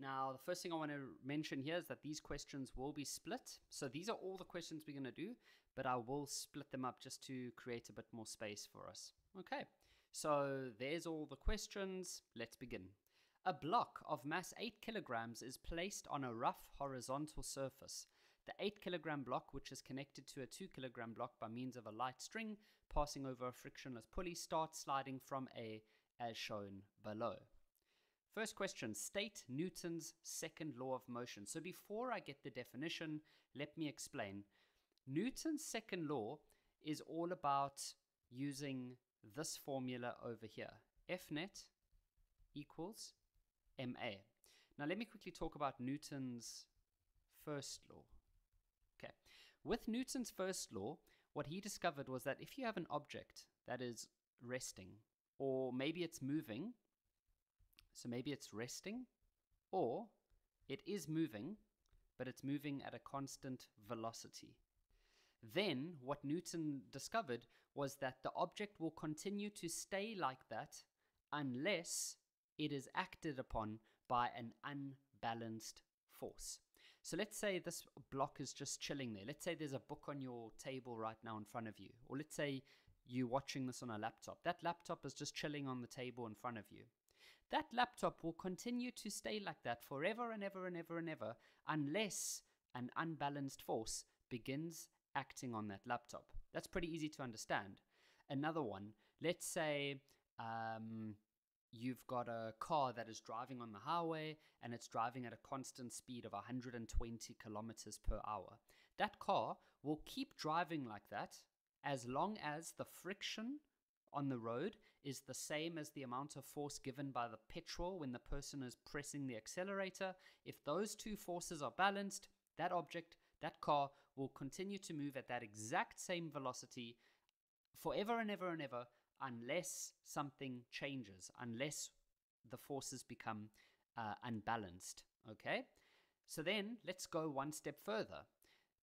Now, the first thing I want to mention here is that these questions will be split. So these are all the questions we're going to do, but I will split them up just to create a bit more space for us. Okay, so there's all the questions. Let's begin. A block of mass 8 kilograms is placed on a rough horizontal surface. The 8 kilogram block, which is connected to a 2 kilogram block by means of a light string passing over a frictionless pulley, starts sliding from A as shown below. First question State Newton's second law of motion. So before I get the definition, let me explain. Newton's second law is all about using this formula over here F net equals ma. Now, let me quickly talk about Newton's first law. Okay, with Newton's first law, what he discovered was that if you have an object that is resting, or maybe it's moving, so maybe it's resting, or it is moving, but it's moving at a constant velocity. Then, what Newton discovered was that the object will continue to stay like that unless it is acted upon by an unbalanced force. So let's say this block is just chilling there. Let's say there's a book on your table right now in front of you. Or let's say you're watching this on a laptop. That laptop is just chilling on the table in front of you. That laptop will continue to stay like that forever and ever and ever and ever unless an unbalanced force begins acting on that laptop. That's pretty easy to understand. Another one, let's say um, you've got a car that is driving on the highway and it's driving at a constant speed of 120 kilometers per hour. That car will keep driving like that as long as the friction on the road is the same as the amount of force given by the petrol when the person is pressing the accelerator. If those two forces are balanced, that object, that car, will continue to move at that exact same velocity forever and ever and ever unless something changes, unless the forces become uh, unbalanced. Okay? So then let's go one step further.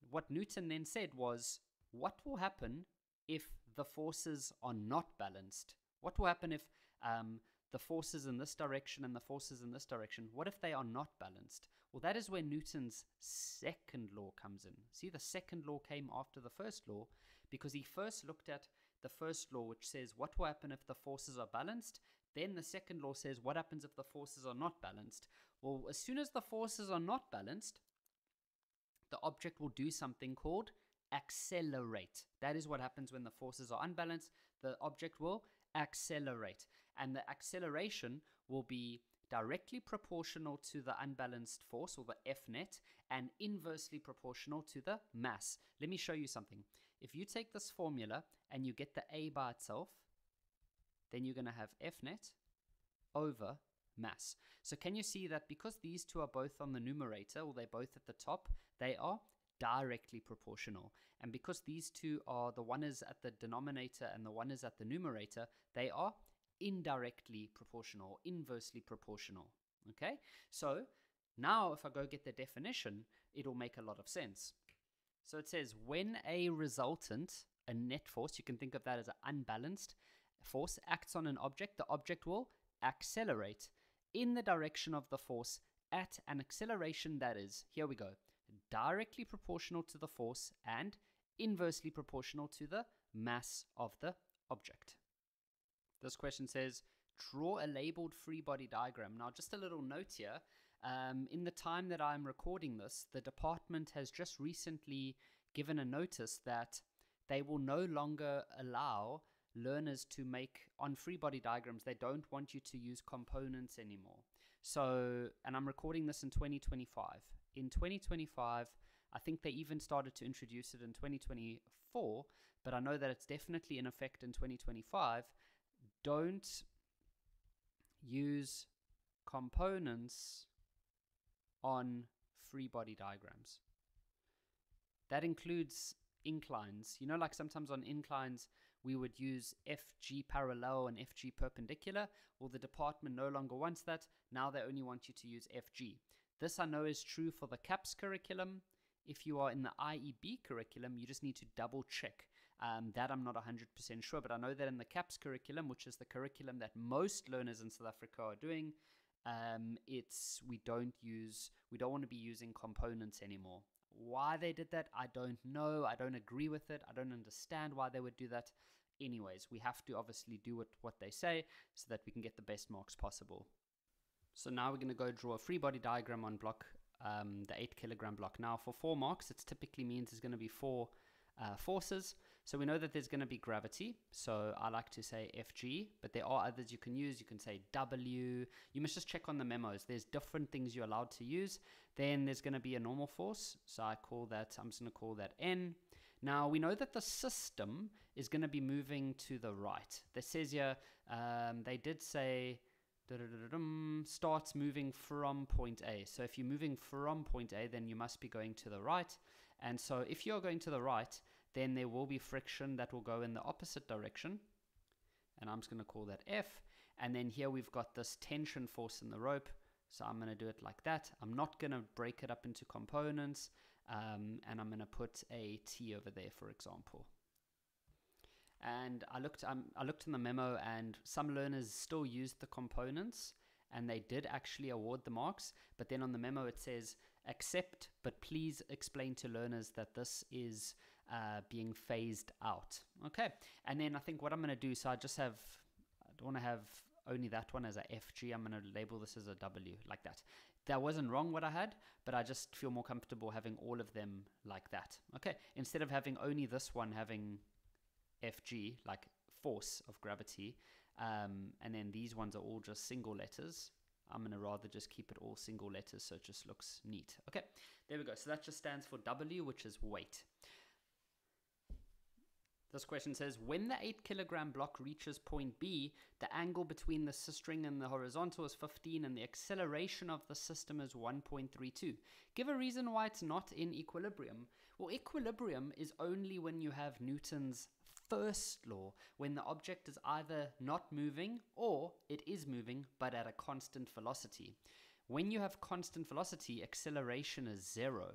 What Newton then said was what will happen if the forces are not balanced? What will happen if um, the forces in this direction and the forces in this direction, what if they are not balanced? Well, that is where Newton's second law comes in. See, the second law came after the first law because he first looked at the first law, which says what will happen if the forces are balanced. Then the second law says what happens if the forces are not balanced. Well, as soon as the forces are not balanced, the object will do something called accelerate. That is what happens when the forces are unbalanced. The object will accelerate. And the acceleration will be directly proportional to the unbalanced force or the F net and inversely proportional to the mass. Let me show you something. If you take this formula and you get the A by itself, then you're going to have F net over mass. So can you see that because these two are both on the numerator, or they're both at the top, they are directly proportional. And because these two are, the one is at the denominator and the one is at the numerator, they are indirectly proportional, inversely proportional. Okay? So now if I go get the definition, it'll make a lot of sense. So it says when a resultant, a net force, you can think of that as an unbalanced force, acts on an object, the object will accelerate in the direction of the force at an acceleration that is, here we go, directly proportional to the force and inversely proportional to the mass of the object. This question says, draw a labeled free body diagram. Now, just a little note here. Um, in the time that I'm recording this, the department has just recently given a notice that they will no longer allow learners to make on free body diagrams they don't want you to use components anymore so and i'm recording this in 2025 in 2025 i think they even started to introduce it in 2024 but i know that it's definitely in effect in 2025 don't use components on free body diagrams. That includes inclines. You know, like sometimes on inclines, we would use FG parallel and FG perpendicular. Well, the department no longer wants that. Now they only want you to use FG. This I know is true for the CAPS curriculum. If you are in the IEB curriculum, you just need to double check. Um, that I'm not 100% sure, but I know that in the CAPS curriculum, which is the curriculum that most learners in South Africa are doing, um, it's we don't use we don't want to be using components anymore. Why they did that, I don't know. I don't agree with it. I don't understand why they would do that. Anyways, we have to obviously do it, what they say so that we can get the best marks possible. So now we're going to go draw a free body diagram on block, um, the 8 kilogram block. Now for 4 marks, it typically means there's going to be 4 uh, forces. So we know that there's going to be gravity. So I like to say Fg, but there are others you can use. You can say W. You must just check on the memos. There's different things you're allowed to use. Then there's going to be a normal force. So I call that, I'm just going to call that N. Now we know that the system is going to be moving to the right. This says here, um, they did say starts moving from point A. So if you're moving from point A, then you must be going to the right. And so if you're going to the right, then there will be friction that will go in the opposite direction. And I'm just going to call that F. And then here we've got this tension force in the rope. So I'm going to do it like that. I'm not going to break it up into components. Um, and I'm going to put a T over there, for example. And I looked, um, I looked in the memo, and some learners still used the components, and they did actually award the marks. But then on the memo it says accept, but please explain to learners that this is uh, being phased out. Okay, and then I think what I'm going to do, so I just have, I don't want to have only that one as a FG. I'm going to label this as a W like that. That wasn't wrong what I had, but I just feel more comfortable having all of them like that. Okay, instead of having only this one having FG, like force of gravity, um, and then these ones are all just single letters. I'm going to rather just keep it all single letters so it just looks neat. Okay, there we go. So that just stands for W, which is weight. This question says, when the 8 kilogram block reaches point B, the angle between the string and the horizontal is 15 and the acceleration of the system is 1.32. Give a reason why it's not in equilibrium. Well, equilibrium is only when you have Newton's first law, when the object is either not moving or it is moving but at a constant velocity. When you have constant velocity, acceleration is zero.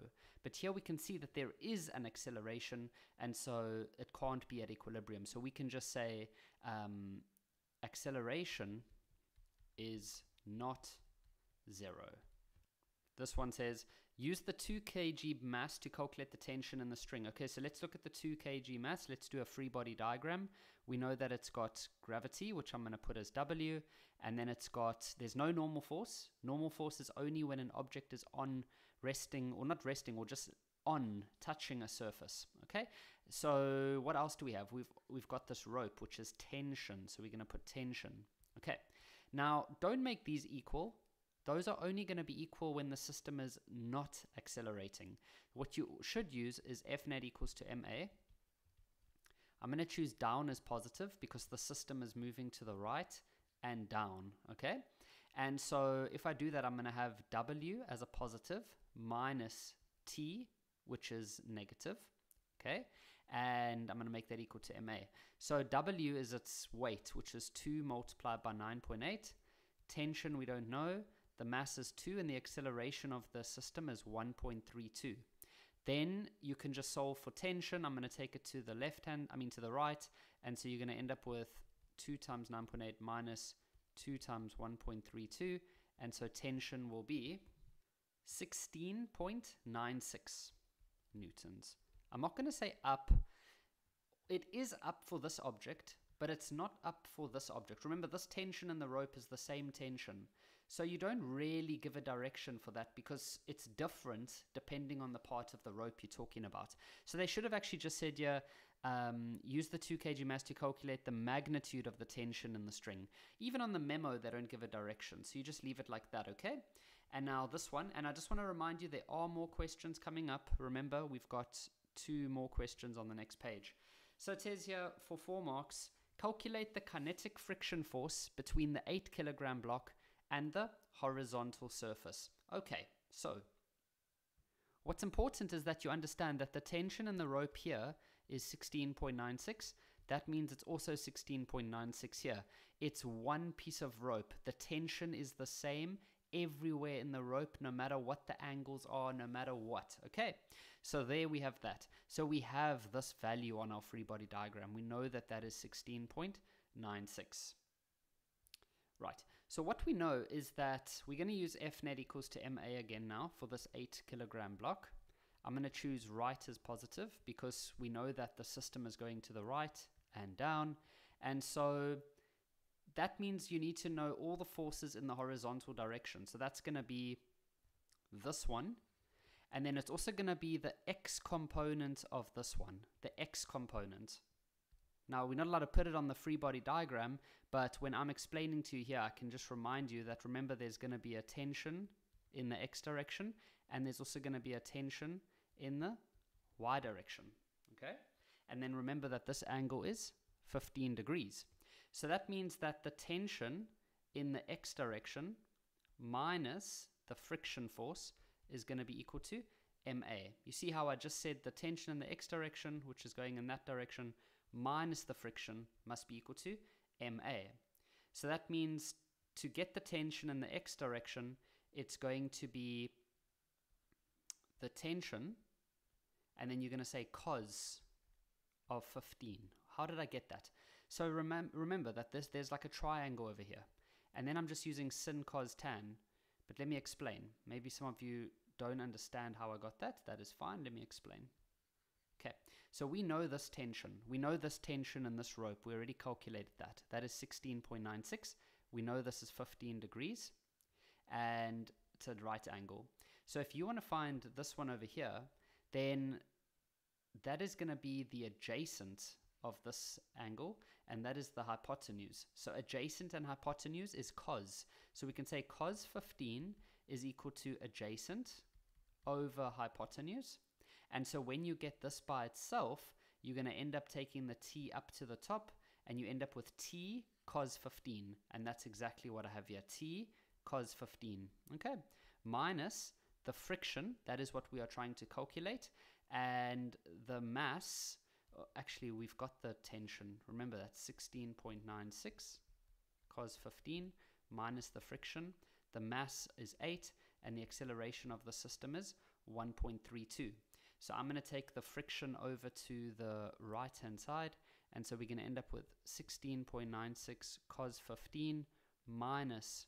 But here we can see that there is an acceleration, and so it can't be at equilibrium. So we can just say um, acceleration is not zero. This one says, use the 2 kg mass to calculate the tension in the string. Okay, so let's look at the 2 kg mass. Let's do a free body diagram. We know that it's got gravity, which I'm going to put as W, and then it's got, there's no normal force. Normal force is only when an object is on resting or not resting or just on touching a surface okay so what else do we have we've we've got this rope which is tension so we're going to put tension okay now don't make these equal those are only going to be equal when the system is not accelerating what you should use is f net equals to ma I'm going to choose down as positive because the system is moving to the right and down okay and so if I do that I'm going to have w as a positive minus t, which is negative, okay? And I'm going to make that equal to ma. So W is its weight, which is 2 multiplied by 9.8. Tension, we don't know. The mass is 2, and the acceleration of the system is 1.32. Then you can just solve for tension. I'm going to take it to the left hand, I mean to the right. And so you're going to end up with 2 times 9.8 minus 2 times 1.32. And so tension will be 16.96 newtons. I'm not going to say up. It is up for this object, but it's not up for this object. Remember, this tension in the rope is the same tension. So you don't really give a direction for that because it's different depending on the part of the rope you're talking about. So they should have actually just said, yeah, um, use the 2 kg mass to calculate the magnitude of the tension in the string. Even on the memo, they don't give a direction. So you just leave it like that, okay? And now this one, and I just want to remind you there are more questions coming up. Remember, we've got two more questions on the next page. So it says here for four marks, calculate the kinetic friction force between the 8 kilogram block and the horizontal surface. Okay, so what's important is that you understand that the tension in the rope here is 16.96. That means it's also 16.96 here. It's one piece of rope. The tension is the same everywhere in the rope, no matter what the angles are, no matter what. Okay, so there we have that. So we have this value on our free body diagram. We know that that is 16.96. Right, So what we know is that we're going to use F net equals to MA again now for this 8 kilogram block. I'm going to choose right as positive because we know that the system is going to the right and down. And so that means you need to know all the forces in the horizontal direction. So that's going to be this one. And then it's also going to be the x component of this one, the x component. Now, we're not allowed to put it on the free body diagram, but when I'm explaining to you here, I can just remind you that remember there's going to be a tension in the x direction, and there's also going to be a tension in the y direction. Okay? And then remember that this angle is 15 degrees. So that means that the tension in the x direction minus the friction force is going to be equal to ma. You see how I just said the tension in the x direction, which is going in that direction, minus the friction must be equal to ma. So that means to get the tension in the x direction, it's going to be the tension, and then you're going to say cos of 15. How did I get that? So remem remember that this, there's like a triangle over here. And then I'm just using sin cos tan. But let me explain. Maybe some of you don't understand how I got that. That is fine. Let me explain. Okay, so we know this tension. We know this tension in this rope. We already calculated that. That is 16.96. We know this is 15 degrees and it's a right angle. So if you want to find this one over here, then that is going to be the adjacent of this angle, and that is the hypotenuse. So adjacent and hypotenuse is cos. So we can say cos 15 is equal to adjacent over hypotenuse. And so when you get this by itself, you're going to end up taking the t up to the top, and you end up with t cos 15. And that's exactly what I have here, t cos 15. Okay, minus the friction, that is what we are trying to calculate, and the mass, uh, actually we've got the tension, remember that's 16.96 cos 15 minus the friction, the mass is 8, and the acceleration of the system is 1.32. So I'm going to take the friction over to the right hand side, and so we're going to end up with 16.96 cos 15 minus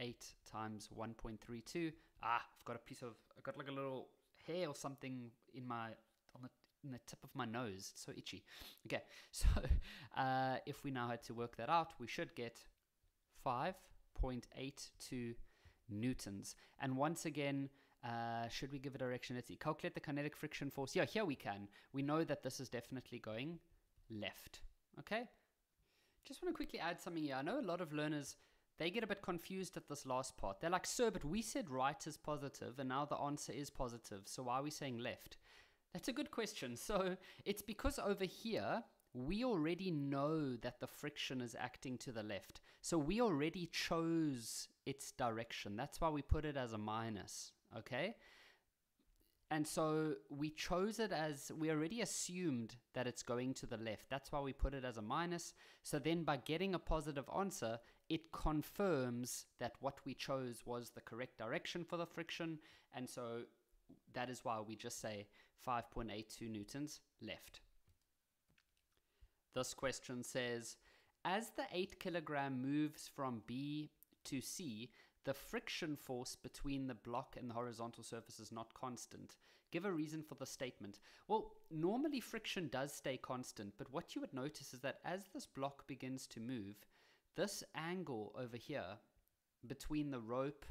8 times 1.32. Ah, I've got a piece of, I've got like a little hair or something in my, on the, in the tip of my nose. It's so itchy. Okay, so uh, if we now had to work that out, we should get 5.82 newtons. And once again, uh, should we give a direction? Let's see. Calculate the kinetic friction force. Yeah, here we can. We know that this is definitely going left. Okay? Just want to quickly add something here. I know a lot of learners they get a bit confused at this last part. They're like, sir, but we said right is positive, and now the answer is positive. So why are we saying left? That's a good question. So it's because over here, we already know that the friction is acting to the left. So we already chose its direction. That's why we put it as a minus, okay? And so we chose it as, we already assumed that it's going to the left. That's why we put it as a minus. So then by getting a positive answer, it confirms that what we chose was the correct direction for the friction. And so that is why we just say 5.82 newtons left. This question says, as the 8 kilogram moves from B to C, the friction force between the block and the horizontal surface is not constant. Give a reason for the statement. Well, normally friction does stay constant, but what you would notice is that as this block begins to move, this angle over here between the rope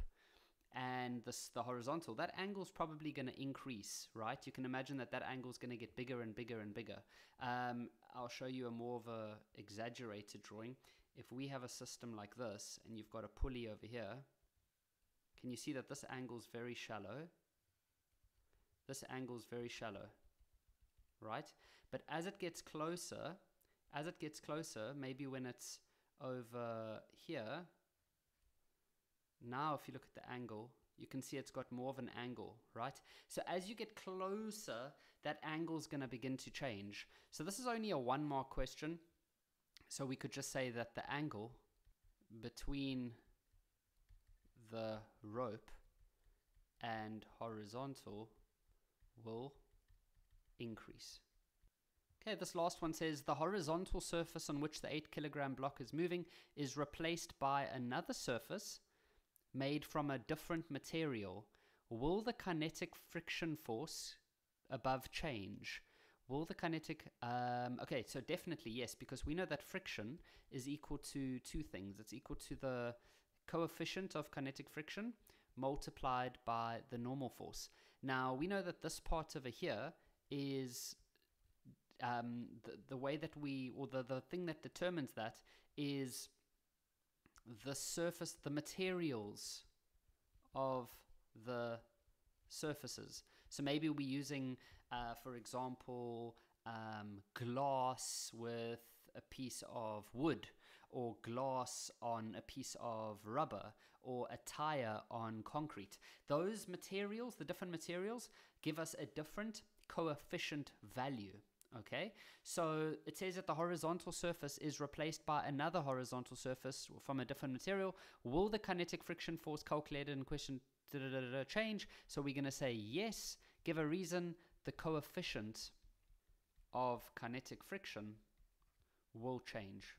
and this, the horizontal, that angle is probably going to increase, right? You can imagine that that angle is going to get bigger and bigger and bigger. Um, I'll show you a more of a exaggerated drawing. If we have a system like this and you've got a pulley over here, can you see that this angle is very shallow? This angle is very shallow, right? But as it gets closer, as it gets closer, maybe when it's over here, now if you look at the angle, you can see it's got more of an angle, right? So as you get closer, that angle is going to begin to change. So this is only a one mark question. So we could just say that the angle between the rope and horizontal will increase. Okay, this last one says the horizontal surface on which the 8 kilogram block is moving is replaced by another surface made from a different material. Will the kinetic friction force above change? Will the kinetic. Um, okay, so definitely yes, because we know that friction is equal to two things. It's equal to the coefficient of kinetic friction multiplied by the normal force. Now, we know that this part over here is um, the, the way that we, or the, the thing that determines that is the surface, the materials of the surfaces. So maybe we're using, uh, for example, um, glass with a piece of wood, or glass on a piece of rubber, or a tire on concrete. Those materials, the different materials, give us a different coefficient value. Okay, so it says that the horizontal surface is replaced by another horizontal surface from a different material. Will the kinetic friction force calculated in question change? So we're going to say yes, give a reason, the coefficient of kinetic friction will change.